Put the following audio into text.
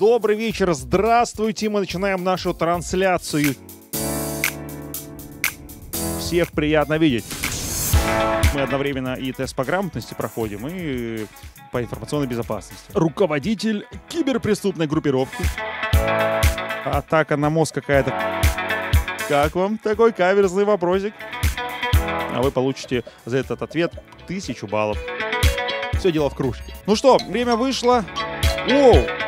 Добрый вечер, здравствуйте, мы начинаем нашу трансляцию. Всех приятно видеть. Мы одновременно и тест по грамотности проходим, и по информационной безопасности. Руководитель киберпреступной группировки. Атака на мозг какая-то. Как вам такой каверзный вопросик? А вы получите за этот ответ тысячу баллов. Все дело в кружке. Ну что, время вышло. Оу!